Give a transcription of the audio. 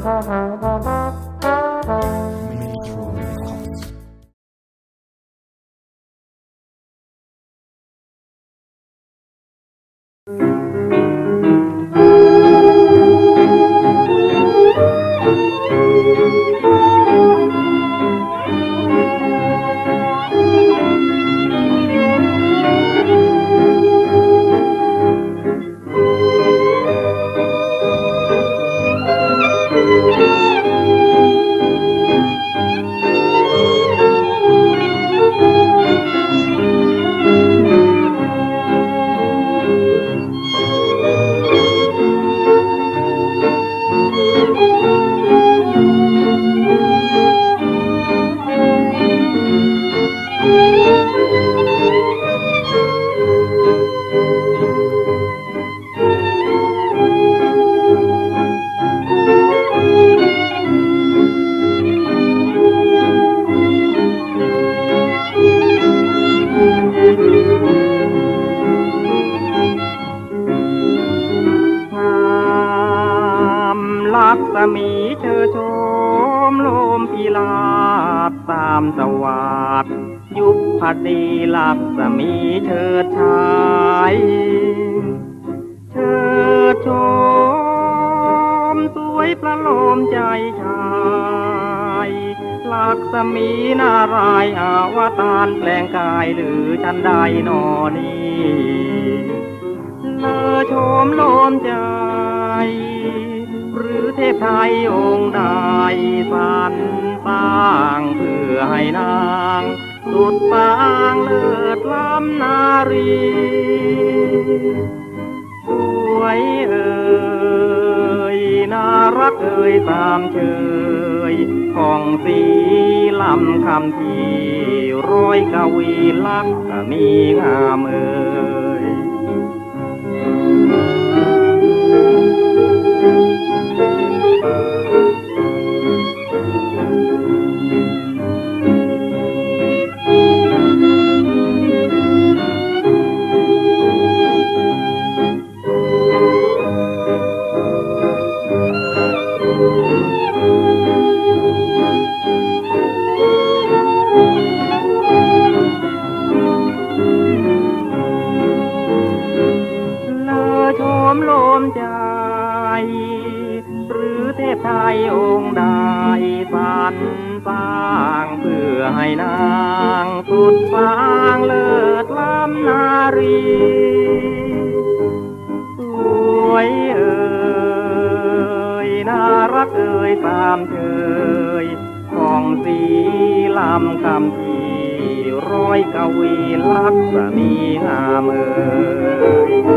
Thank you. ลักษมีเชอโชมโลมพิลาบตามสวัสดยุคพดีลักษมีเชิดชายเชิดโชมสวยประโลมใจชายลักษมีนารายอาวตารแปลงกายหรือฉันใดนอนี้เลอโชมโลมใจ เทพไทยองค์ใดสันสร้างเพื่อให้นางสุดปางเลิศล้ำนารีสวยเอ่ยน่ารักเอ่ยตามเชยของสีลำคำทีร้อยกวีลักษณ์มีงามเอ่ย ใจหรือเทพไทยองค์ใดฝันสร้าง ยตามเชยของสีลำคำทีร้อยกวีลักษณ์มีงามเอ่ย